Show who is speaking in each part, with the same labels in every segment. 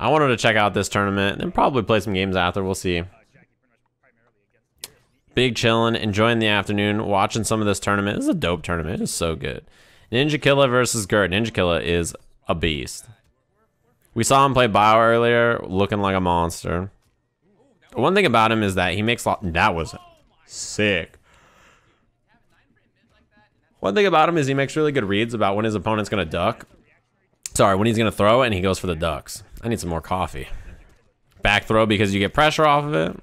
Speaker 1: I wanted to check out this tournament and probably play some games after. We'll see. Big chilling, enjoying the afternoon, watching some of this tournament. This is a dope tournament. It's so good. Ninja Killa versus Grr. Ninja Killa is a beast. We saw him play Bio earlier, looking like a monster. One thing about him is that he makes a lot. That was sick. One thing about him is he makes really good reads about when his opponent's going to duck. Sorry, when he's going to throw and he goes for the ducks. I need some more coffee. Back throw because you get pressure off of it.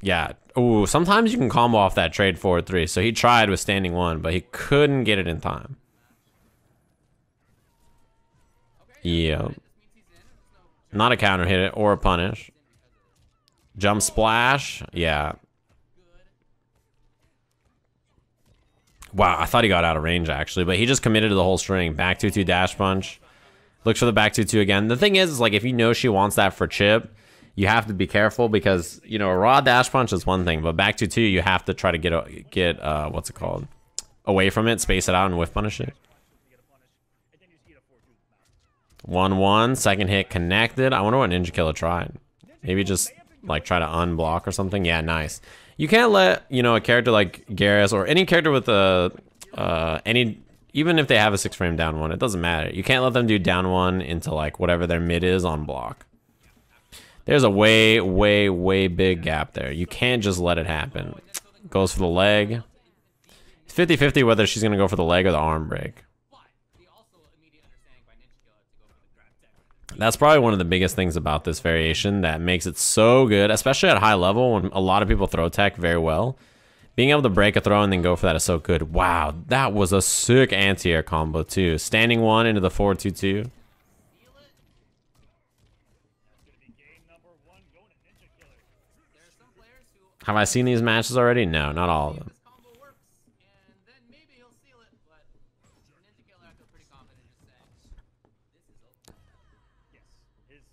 Speaker 1: Yeah. Ooh, sometimes you can combo off that trade forward three. So he tried with standing one, but he couldn't get it in time. Yeah. Not a counter hit it or a punish. Jump splash. Yeah. Wow, I thought he got out of range actually, but he just committed to the whole string. Back 2-2 dash punch. Looks for the back 2-2 again. The thing is, is, like, if you know she wants that for chip, you have to be careful because, you know, a raw dash punch is one thing, but back 2-2, you have to try to get, get uh, what's it called? Away from it, space it out, and whiff punish it. 1-1, second hit connected. I wonder what Ninja Killa tried. Maybe just, like, try to unblock or something. Yeah, nice. You can't let, you know, a character like Geras or any character with a, uh, any, even if they have a six frame down one, it doesn't matter. You can't let them do down one into like whatever their mid is on block. There's a way, way, way big gap there. You can't just let it happen. Goes for the leg. 50-50 whether she's going to go for the leg or the arm break. That's probably one of the biggest things about this variation that makes it so good, especially at high level when a lot of people throw tech very well. Being able to break a throw and then go for that is so good. Wow, that was a sick anti-air combo too. Standing one into the 4-2-2. Have I seen these matches already? No, not all of them.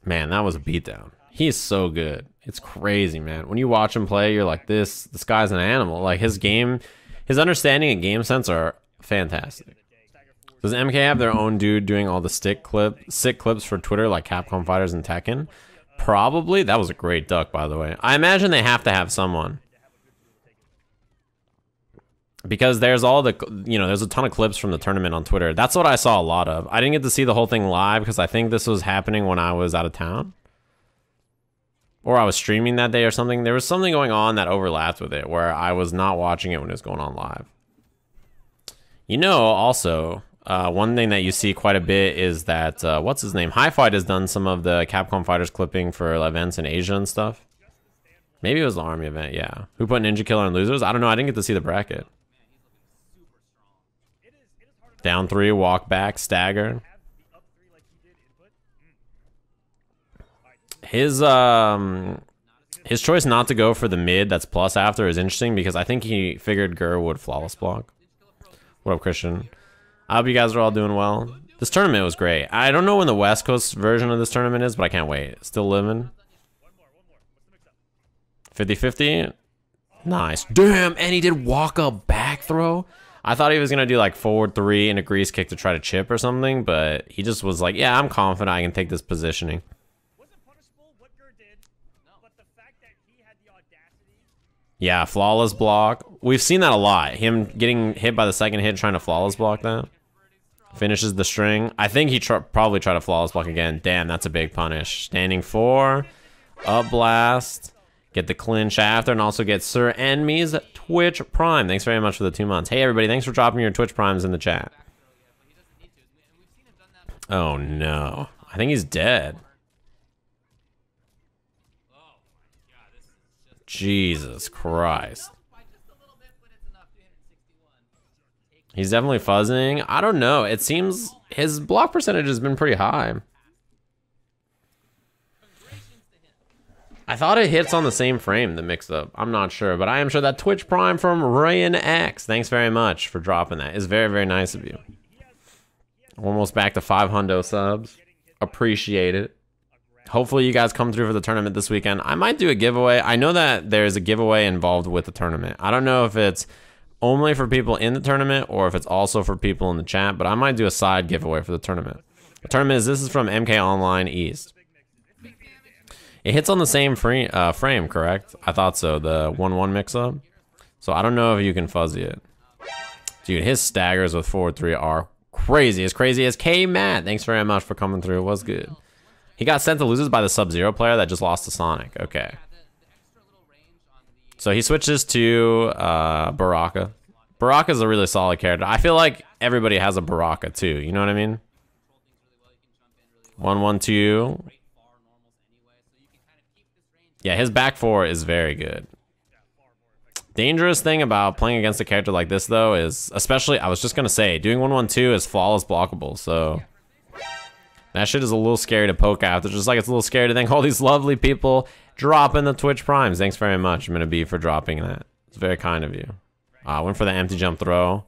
Speaker 1: Man, that was a beatdown. He's so good. It's crazy, man. When you watch him play, you're like, this this guy's an animal. Like his game, his understanding and game sense are fantastic. Does MK have their own dude doing all the stick clip, sick clips for Twitter like Capcom Fighters and Tekken? Probably. That was a great duck, by the way. I imagine they have to have someone because there's all the you know there's a ton of clips from the tournament on Twitter. That's what I saw a lot of. I didn't get to see the whole thing live because I think this was happening when I was out of town. Or I was streaming that day or something. There was something going on that overlapped with it where I was not watching it when it was going on live. You know, also, uh, one thing that you see quite a bit is that, uh, what's his name? HiFight has done some of the Capcom Fighters clipping for events in Asia and stuff. Maybe it was the Army event, yeah. Who put Ninja Killa in losers? I don't know. I didn't get to see the bracket. Down three, walk back, stagger. His um his choice not to go for the mid that's plus after is interesting because I think he figured Grr would flawless block. What up, Christian? I hope you guys are all doing well. This tournament was great. I don't know when the West Coast version of this tournament is, but I can't wait. Still living. 50-50. Nice. Damn, and he did walk up back throw. I thought he was going to do like forward three and a grease kick to try to chip or something, but he just was like, yeah, I'm confident I can take this positioning. Yeah, flawless block. We've seen that a lot. Him getting hit by the second hit trying to flawless block that. Finishes the string. I think he tr probably tried to flawless block again. Damn, that's a big punish. Standing four. Up blast. Get the clinch after and also get Sir Enmy's Twitch Prime. Thanks very much for the two months. Hey, everybody, thanks for dropping your Twitch Primes in the chat. Oh, no. I think he's dead. Jesus Christ. He's definitely fuzzing. I don't know. It seems his block percentage has been pretty high. I thought it hits on the same frame, the mix-up. I'm not sure, but I am sure that Twitch Prime from Rayan X, thanks very much for dropping that. It's very, very nice of you. Almost back to 500 subs. Appreciate it. Hopefully you guys come through for the tournament this weekend. I might do a giveaway. I know that there's a giveaway involved with the tournament. I don't know if it's only for people in the tournament or if it's also for people in the chat, but I might do a side giveaway for the tournament. The tournament is this is from MK Online East. It hits on the same free, uh, frame, correct? I thought so. The one-one mix-up. So I don't know if you can fuzzy it. Dude, his staggers with 4-3 are crazy. As crazy as K Matt. Thanks very much for coming through. Was good. He got sent to losers by the Sub-Zero player that just lost to Sonic. Okay. So he switches to uh, Baraka. Baraka's a really solid character. I feel like everybody has a Baraka too. You know what I mean? One, one, two. Yeah, his back four is very good. Dangerous thing about playing against a character like this, though, is especially, I was just going to say, doing 1-1-2 is flawless blockable, so... That shit is a little scary to poke after, just like it's a little scary to think all these lovely people dropping the Twitch Primes. Thanks very much, I'm to be for dropping that. It's very kind of you. Uh, went for the empty jump throw.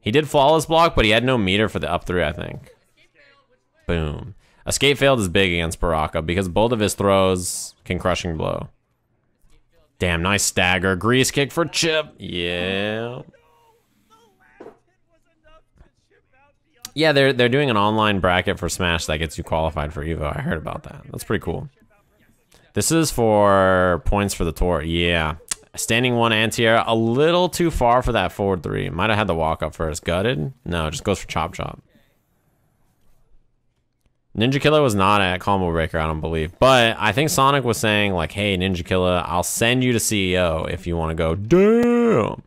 Speaker 1: He did flawless block, but he had no meter for the up three, I think. Boom. Escape failed is big against Baraka because both of his throws can crushing blow. Damn, nice stagger. Grease kick for Chip. Yeah. Yeah, they're they're doing an online bracket for Smash that gets you qualified for Evo. I heard about that. That's pretty cool. This is for points for the tour. Yeah. Standing one anti-air, a little too far for that forward three. Might have had the walk up first. Gutted? No, just goes for chop chop. Ninja Killa was not at Combo Breaker, I don't believe. But I think Sonic was saying, like, hey, Ninja Killa, I'll send you to CEO if you want to go. Damn.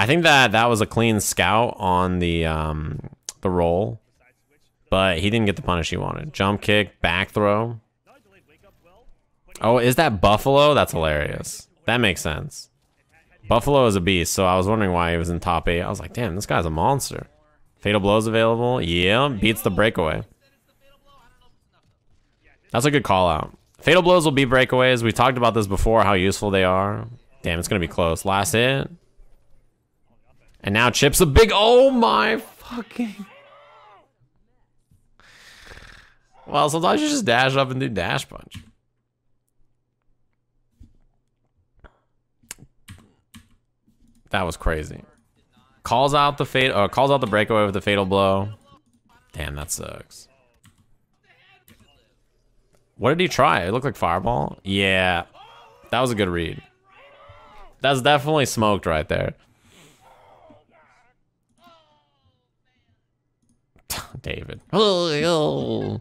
Speaker 1: I think that that was a clean scout on the um, the roll. But he didn't get the punish he wanted. Jump kick, back throw. Oh, is that Buffalo? That's hilarious. That makes sense. Buffalo is a beast, so I was wondering why he was in top eight. I was like, damn, this guy's a monster. Fatal Blow's available. Yeah, beats the breakaway. That's a good call out. Fatal Blows will be breakaways. We talked about this before, how useful they are. Damn, it's going to be close. Last hit. And now Chip's a big... Oh my fucking... Well, sometimes you just dash up and do dash punch. That was crazy. Calls out the fate, uh, calls out the breakaway with the fatal blow. Damn, that sucks. What did he try? It looked like fireball. Yeah, that was a good read. That's definitely smoked right there. David. Oh,